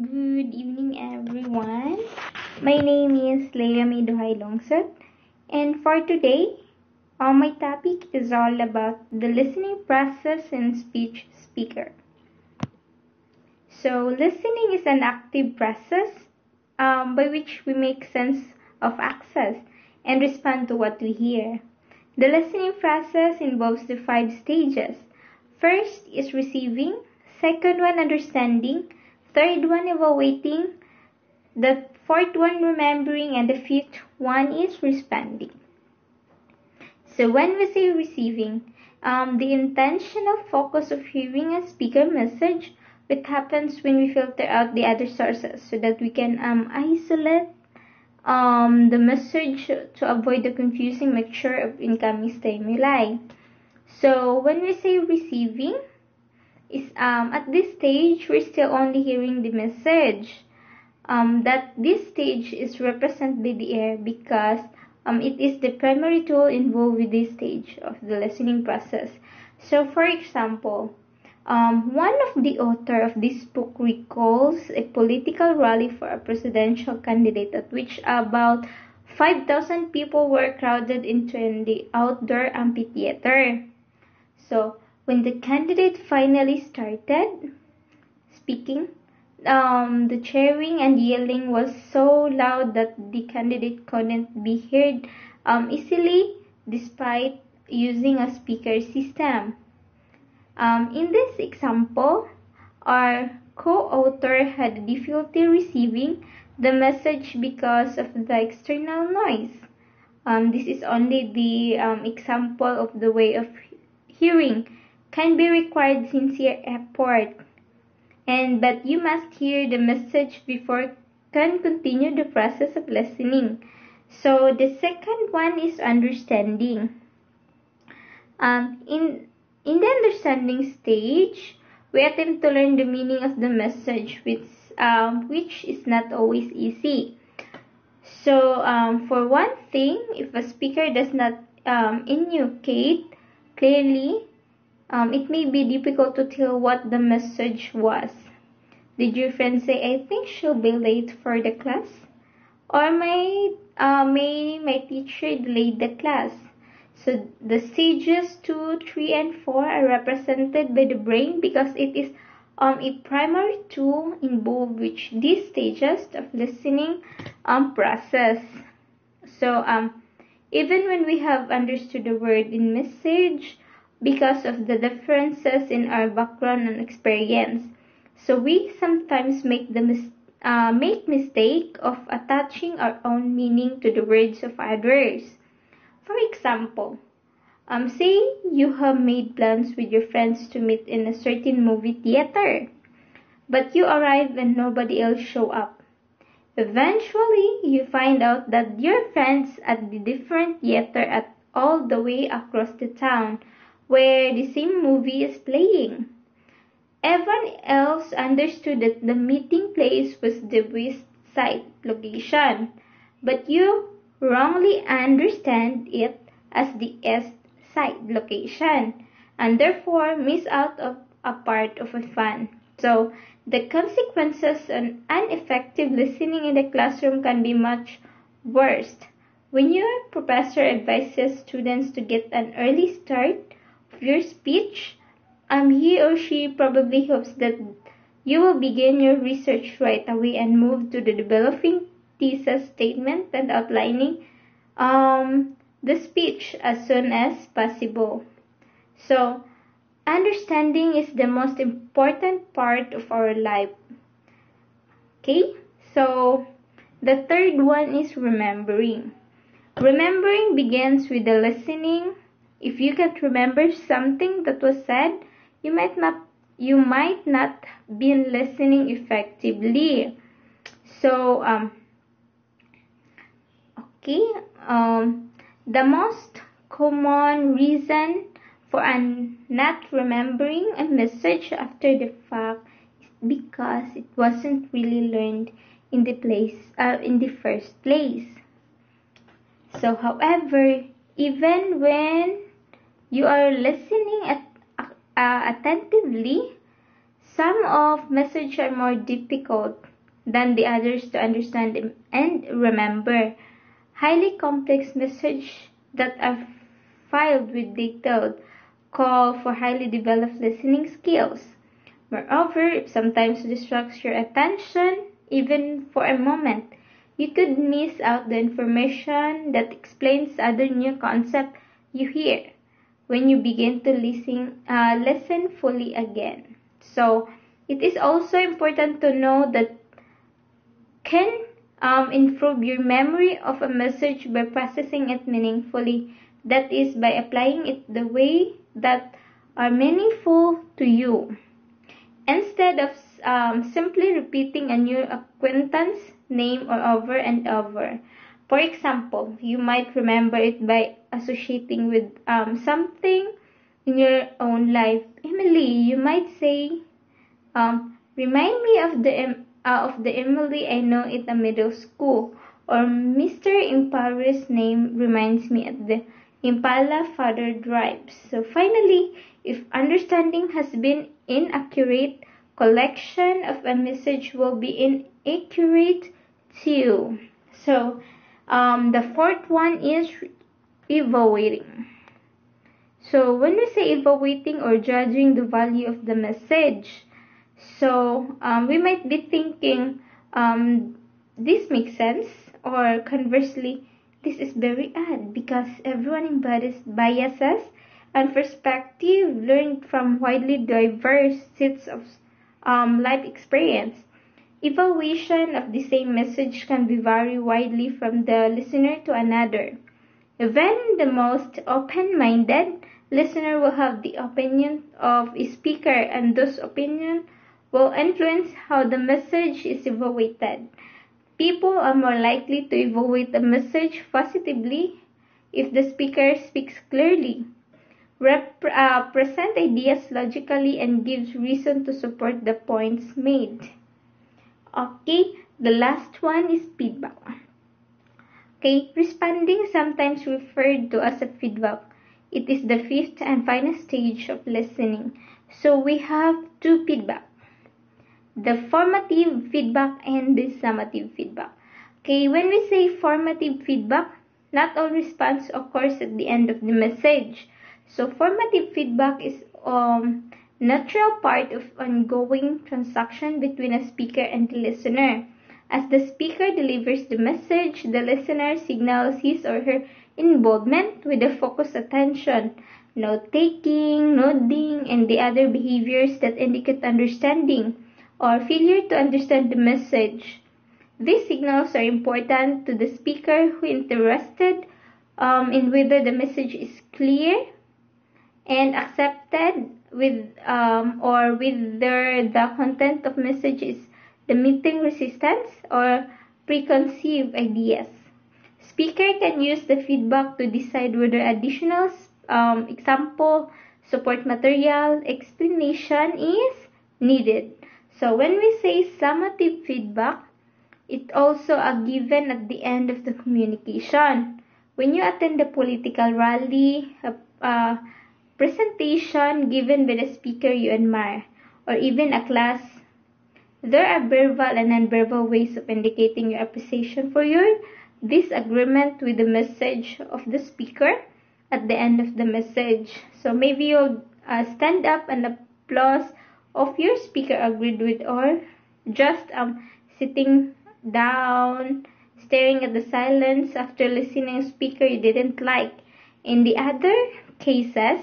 Good evening, everyone. My name is Leah Mae Duhaylungsod, and for today, uh, my topic is all about the listening process in speech speaker. So, listening is an active process um, by which we make sense of access and respond to what we hear. The listening process involves the five stages. First is receiving, second one understanding, third one evaluating, the fourth one remembering, and the fifth one is responding. So when we say receiving, um, the intentional focus of hearing a speaker message, it happens when we filter out the other sources so that we can um, isolate um, the message to avoid the confusing mixture of incoming stimuli. So when we say receiving, is um, at this stage we're still only hearing the message. Um, that this stage is represented by the air because um, it is the primary tool involved with this stage of the listening process. So, for example, um, one of the author of this book recalls a political rally for a presidential candidate at which about 5,000 people were crowded into the outdoor amphitheater. So, when the candidate finally started speaking, um, the cheering and yelling was so loud that the candidate couldn't be heard um, easily despite using a speaker system. Um, in this example, our co-author had difficulty receiving the message because of the external noise. Um, this is only the um, example of the way of hearing can be required sincere effort. And but you must hear the message before can continue the process of listening. So the second one is understanding. Um, in in the understanding stage, we attempt to learn the meaning of the message, which um, which is not always easy. So um, for one thing, if a speaker does not um, enunciate clearly um, it may be difficult to tell what the message was. Did your friend say, I think she'll be late for the class? Or may, uh, may my teacher delay the class? So the stages 2, 3, and 4 are represented by the brain because it is um, a primary tool involved which these stages of listening um, process. So um, even when we have understood the word in message, because of the differences in our background and experience. So we sometimes make the mis- uh, make mistake of attaching our own meaning to the words of others. For example, um, say you have made plans with your friends to meet in a certain movie theater, but you arrive and nobody else show up. Eventually, you find out that your friends at the different theater at all the way across the town where the same movie is playing. Everyone else understood that the meeting place was the west side location, but you wrongly understand it as the east side location and therefore miss out of a part of a fun. So the consequences on ineffective listening in the classroom can be much worse. When your professor advises students to get an early start, your speech, um, he or she probably hopes that you will begin your research right away and move to the developing thesis statement and outlining um, the speech as soon as possible. So, understanding is the most important part of our life. Okay, so the third one is remembering. Remembering begins with the listening, if you can't remember something that was said, you might not you might not be listening effectively. So um okay, um the most common reason for not remembering a message after the fact is because it wasn't really learned in the place uh, in the first place. So however, even when you are listening at, uh, attentively, some of message are more difficult than the others to understand and remember. Highly complex messages that are filed with detailed call for highly developed listening skills. Moreover, if sometimes distracts your attention, even for a moment, you could miss out the information that explains other new concept you hear when you begin to listen, uh, listen fully again. So, it is also important to know that can um, improve your memory of a message by processing it meaningfully. That is, by applying it the way that are meaningful to you. Instead of um, simply repeating a new acquaintance name or over and over. For example, you might remember it by associating with um, something in your own life. Emily, you might say, um, remind me of the uh, of the Emily I know at the middle school, or Mr. Impala's name reminds me of the Impala father drives. So finally, if understanding has been inaccurate, collection of a message will be inaccurate too. So um, the fourth one is evaluating. So when we say evaluating or judging the value of the message, so um, we might be thinking um, this makes sense or conversely this is very odd because everyone embodies biases and perspective learned from widely diverse sets of um, life experience. Evaluation of the same message can be vary widely from the listener to another. Even the most open-minded listener will have the opinion of a speaker and those opinion will influence how the message is evaluated. People are more likely to evaluate a message positively if the speaker speaks clearly, rep- uh, present ideas logically, and gives reason to support the points made. Okay, the last one is feedback. Okay, responding sometimes referred to as a feedback. It is the fifth and final stage of listening. So we have two feedback. The formative feedback and the summative feedback. Okay, when we say formative feedback, not all response occurs at the end of the message. So formative feedback is um natural part of ongoing transaction between a speaker and the listener. As the speaker delivers the message, the listener signals his or her involvement with a focused attention, note taking, nodding, and the other behaviors that indicate understanding or failure to understand the message. These signals are important to the speaker who interested um, in whether the message is clear and accepted with um, or whether the content of message is the meeting resistance or preconceived ideas. Speaker can use the feedback to decide whether additional um, example, support material, explanation is needed. So when we say summative feedback, it also a given at the end of the communication. When you attend a political rally, a, a presentation given by the speaker you admire, or even a class, there are verbal and nonverbal ways of indicating your appreciation for your disagreement with the message of the speaker at the end of the message. So maybe you'll uh, stand up and applause of your speaker agreed with or just um, sitting down staring at the silence after listening speaker you didn't like. In the other cases,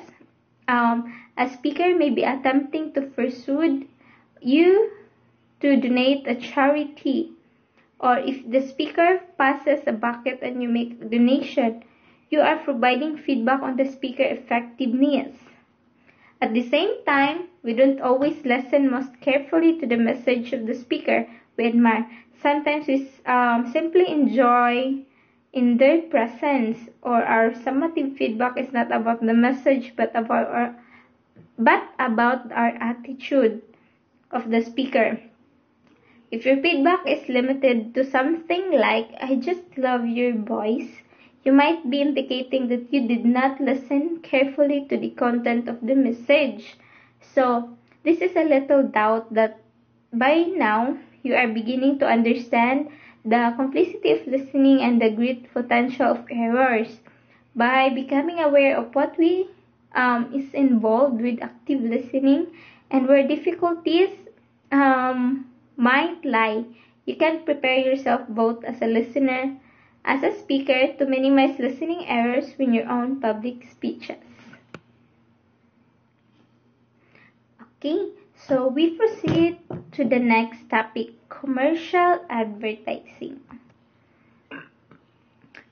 um, a speaker may be attempting to persuade you to donate a charity or if the speaker passes a bucket and you make a donation, you are providing feedback on the speaker effectiveness. At the same time, we don't always listen most carefully to the message of the speaker we admire. Sometimes we um, simply enjoy in their presence or our summative feedback is not about the message but about our but about our attitude of the speaker. If your feedback is limited to something like, I just love your voice, you might be indicating that you did not listen carefully to the content of the message. So, this is a little doubt that by now you are beginning to understand the complexity of listening and the great potential of errors. By becoming aware of what we um, is involved with active listening and where difficulties um, might lie, you can prepare yourself both as a listener as a speaker to minimize listening errors when you're on public speeches. Okay, so we proceed to the next topic, commercial advertising.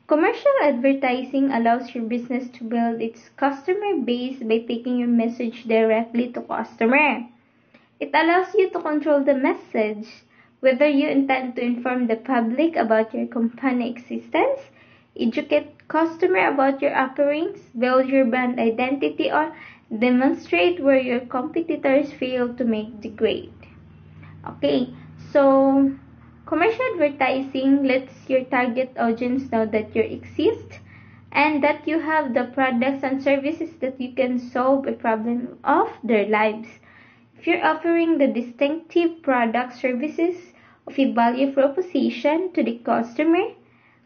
Commercial advertising allows your business to build its customer base by taking your message directly to customer. It allows you to control the message, whether you intend to inform the public about your company existence, educate customer about your offerings, build your brand identity, or demonstrate where your competitors fail to make the grade. Okay, so commercial advertising lets your target audience know that you exist and that you have the products and services that you can solve a problem of their lives. If you're offering the distinctive product services of a value proposition to the customer,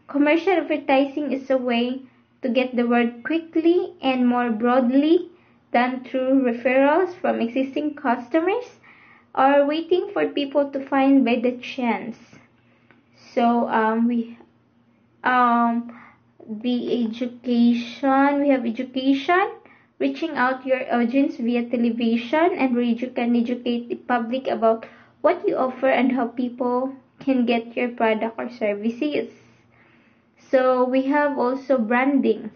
commercial advertising is a way to get the word quickly and more broadly than through referrals from existing customers or waiting for people to find by the chance. So um, we um, the education we have education reaching out your audience via television and where you can educate the public about what you offer and how people can get your product or services. So we have also branding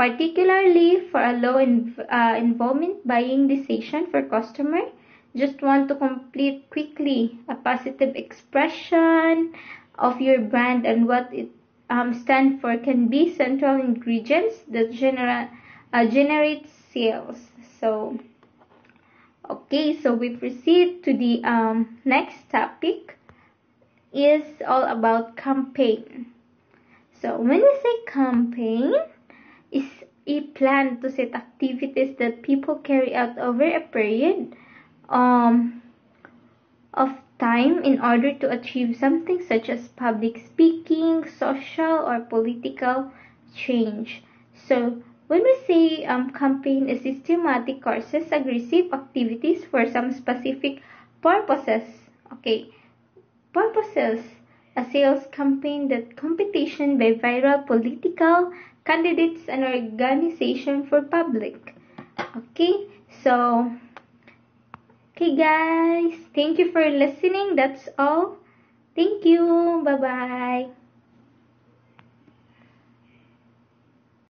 particularly for a low uh, involvement buying decision for customer just want to complete quickly a positive expression of your brand and what it um, stand for can be central ingredients that genera- uh, generate sales. So okay so we proceed to the um, next topic is all about campaign. So when we say campaign is a plan to set activities that people carry out over a period um, of time in order to achieve something such as public speaking, social or political change. So when we say um, campaign is systematic courses, aggressive activities for some specific purposes. Okay, purposes. A sales campaign that competition by viral political candidates and organization for public. Okay, so okay guys, thank you for listening. That's all. Thank you. Bye bye.